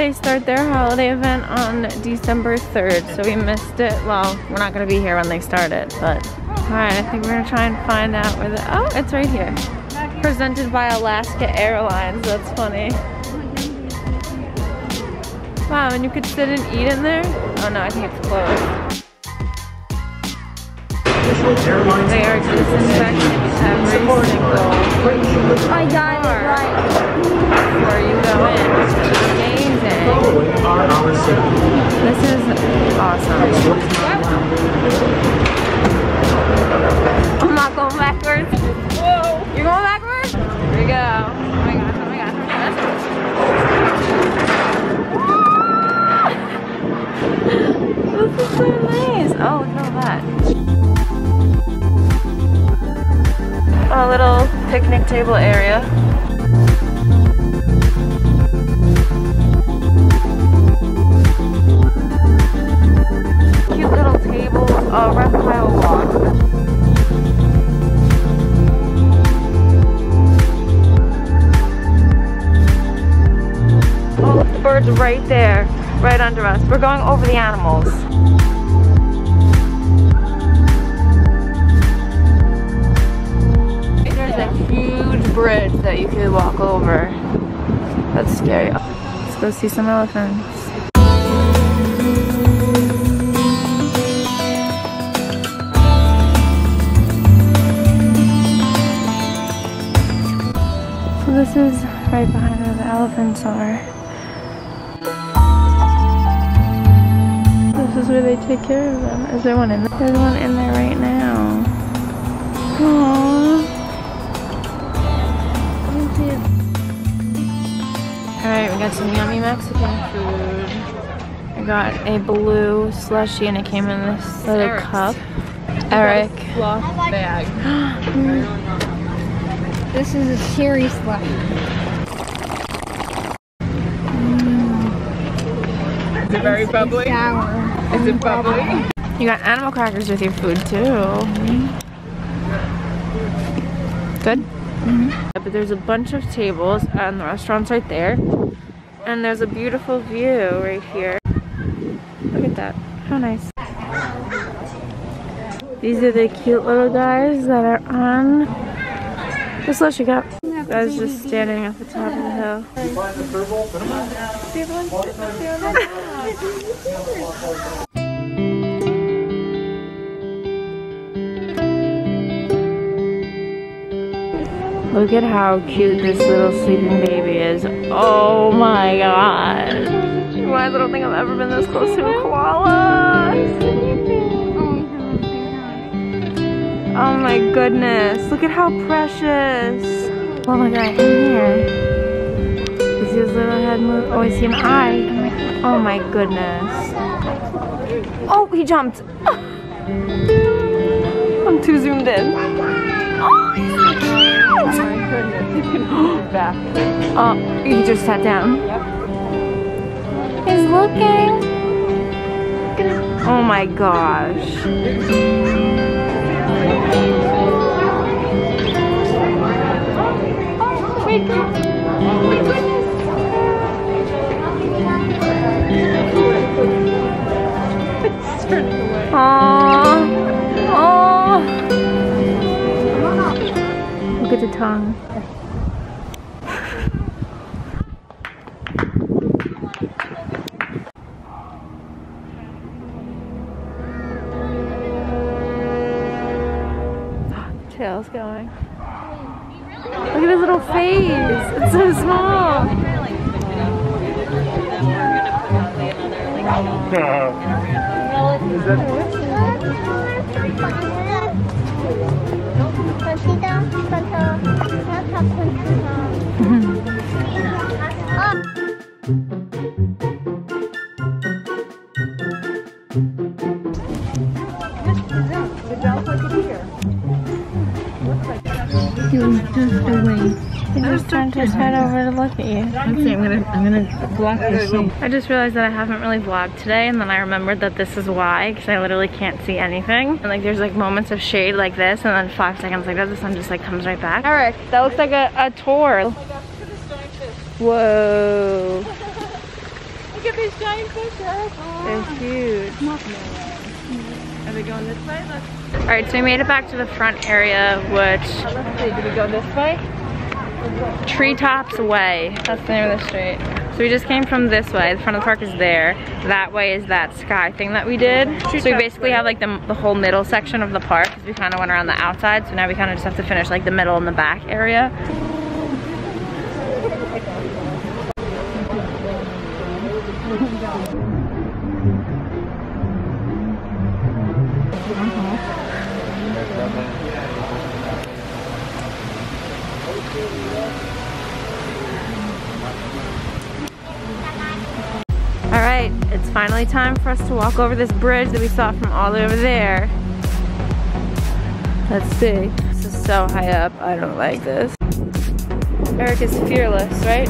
They start their holiday event on December 3rd, so we missed it. Well, we're not gonna be here when they start it, but all right, I think we're gonna try and find out where the, oh, it's right here. Presented by Alaska Airlines, that's funny. Wow, and you could sit and eat in there? Oh no, I think it's closed. They are disinfecting every single I got it right. before you go in. Amazing. This is awesome. I'm not going backwards. Whoa. You're going backwards? Here we go. Oh my gosh, oh my gosh, oh my gosh. this is so nice. Oh, look at all that. A little picnic table area. Right there, right under us. We're going over the animals. There's a huge bridge that you could walk over. That's scary. Let's go see some elephants. So this is right behind where the elephants are. Is where they take care of them. Is there one in there? There's one in there right now. Aww. Alright, we got some yummy Mexican food. I got a blue slushy and it came in this little Eric's. cup. Eric. cloth bag. This is a cherry slush. Is it very bubbly? Sour. Is it bubbly? You got animal crackers with your food too. Mm-hmm. Good? Mm-hmm. But there's a bunch of tables and the restaurant's right there. And there's a beautiful view right here. Look at that. How nice. These are the cute little guys that are on the slushy cup. Guys just standing at the top of the hill. See everyone sitting up there on the top. Look at how cute this little sleeping baby is. Oh my god. You I don't think I've ever been this close to a koala. Oh my goodness. Look at how precious. Oh my god, in here. You see his little head move? Oh, I see an eye. Oh my goodness. Oh, he jumped. I'm too zoomed in. Oh, he's so cute. Oh my goodness, you can move back. Oh, he just sat down. He's looking. Oh my gosh. It's turning away. Aww. Aww. Look at the tongue. Tail's going. Look at his little face. It's so small. He was just away. He just turned his head over to look at you. Okay, I'm gonna, I'm gonna block this sheet. I just realized that I haven't really vlogged today and then I remembered that this is why because I literally can't see anything. And like there's like moments of shade like this and then five seconds later the sun just like comes right back. Eric, that looks like a, a tour. Oh Whoa. Look at these giant fishes. They're huge. Are they going this way? All right, so we made it back to the front area, which let's see. Do we go this way? Treetops Way. That's the name of the street. So we just came from this way. The front of the park is there. That way is that sky thing that we did. So we basically have like the, the whole middle section of the park because we kind of went around the outside. So now we kind of just have to finish like the middle and the back area. It's finally time for us to walk over this bridge that we saw from all the way over there. Let's see. This is so high up. I don't like this. Eric is fearless, right?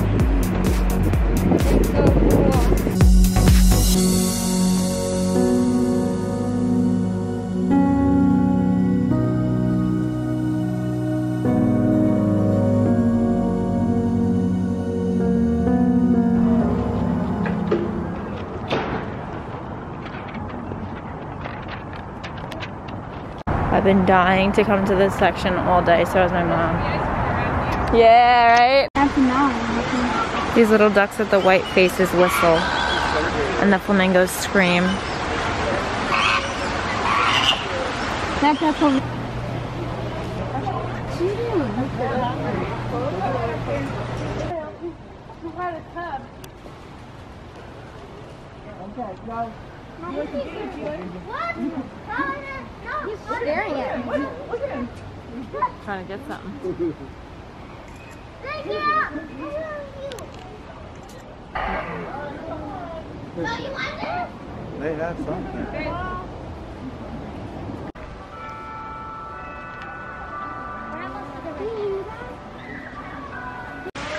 Been dying to come to this section all day, so has my mom. Yeah, right? These little ducks with the white faces whistle. And the flamingos scream. That's up over. He's staring at me. Trying to get something. They have something.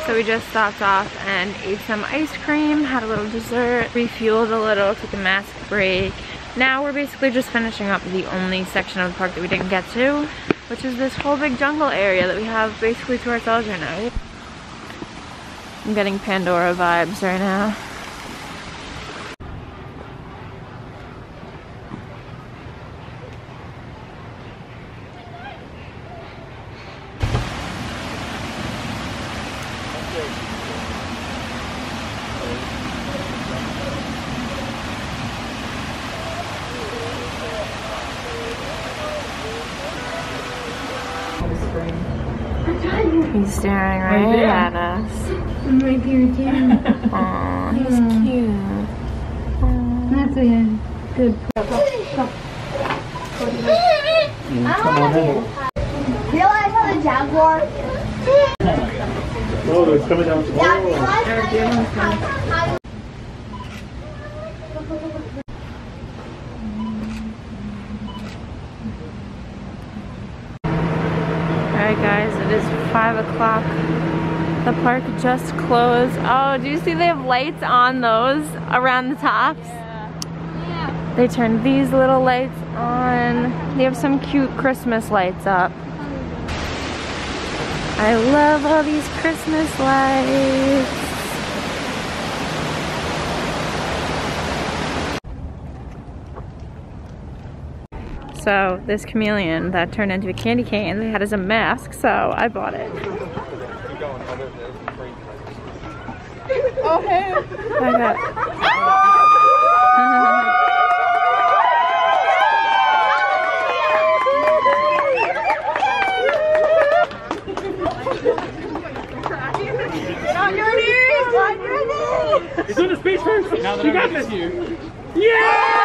So we just stopped off and ate some ice cream, had a little dessert, refueled a little, took a mask break. Now we're basically just finishing up the only section of the park that we didn't get to, which is this whole big jungle area that we have basically to ourselves right now. I'm getting Pandora vibes right now. He's staring right there. at us. I'm right here too. Aw, he's cute. That's a good. Come on in. Realize how the Jaguar? Oh, it's coming down. Yeah, Oh. realize how Alright guys, it is 5 o'clock. The park just closed. Oh, do you see they have lights on those around the tops? They turned these little lights on. They have some cute Christmas lights up. Oh, I love all these Christmas lights. So this chameleon that turned into a candy cane they had as a mask, so I bought it. Oh, hey. I got. He's doing the speech first. Now that you got this. You. Yeah!